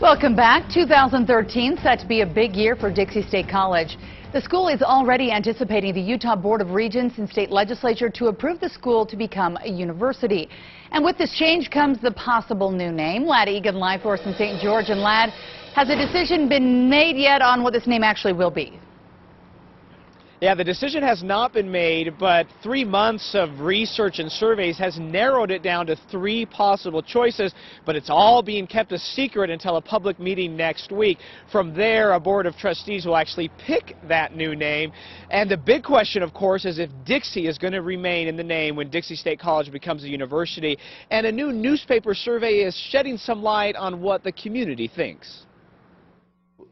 Welcome back. 2013 set to be a big year for Dixie State College. The school is already anticipating the Utah Board of Regents and state legislature to approve the school to become a university. And with this change comes the possible new name. Ladd Egan Live Force in St. George and Ladd, has a decision been made yet on what this name actually will be? Yeah, the decision has not been made, but three months of research and surveys has narrowed it down to three possible choices, but it's all being kept a secret until a public meeting next week. From there, a board of trustees will actually pick that new name. And the big question, of course, is if Dixie is going to remain in the name when Dixie State College becomes a university. And a new newspaper survey is shedding some light on what the community thinks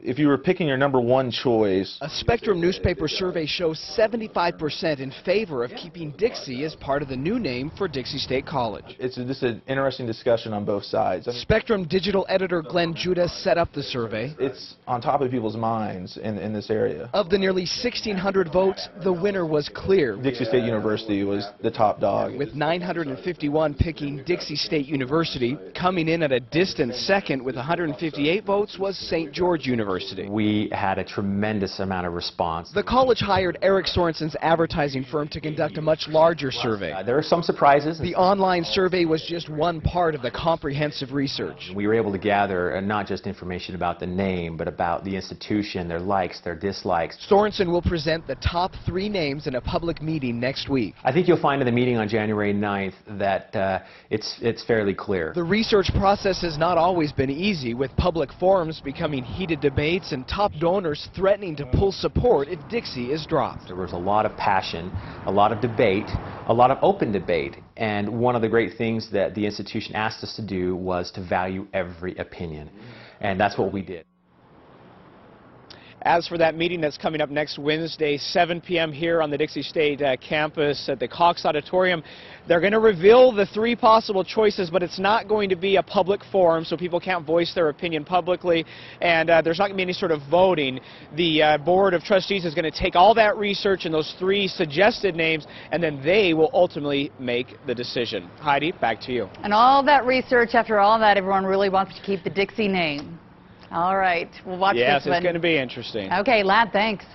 if you were picking your number one choice. A Spectrum newspaper survey shows 75% in favor of keeping Dixie as part of the new name for Dixie State College. It's just an interesting discussion on both sides. I mean, Spectrum digital editor Glenn Judas set up the survey. It's on top of people's minds in, in this area. Of the nearly 1,600 votes, the winner was clear. Dixie State University was the top dog. With 951 picking Dixie State University, coming in at a distant second with 158 votes was St. George University. University. We had a tremendous amount of response. The college hired Eric Sorensen's advertising firm to conduct a much larger survey. Uh, there are some surprises. The online survey was just one part of the comprehensive research. We were able to gather uh, not just information about the name, but about the institution, their likes, their dislikes. Sorensen will present the top three names in a public meeting next week. I think you'll find in the meeting on January 9th that uh, it's, it's fairly clear. The research process has not always been easy, with public forums becoming heated debates debates and top donors threatening to pull support if Dixie is dropped. There was a lot of passion, a lot of debate, a lot of open debate. And one of the great things that the institution asked us to do was to value every opinion. And that's what we did. As for that meeting that's coming up next Wednesday, 7 p.m. here on the Dixie State uh, campus at the Cox Auditorium, they're going to reveal the three possible choices, but it's not going to be a public forum, so people can't voice their opinion publicly, and uh, there's not going to be any sort of voting. The uh, Board of Trustees is going to take all that research and those three suggested names, and then they will ultimately make the decision. Heidi, back to you. And all that research, after all that, everyone really wants to keep the Dixie name. All right. We'll watch yes, this one. Yes, it's going to be interesting. Okay, Ladd, thanks.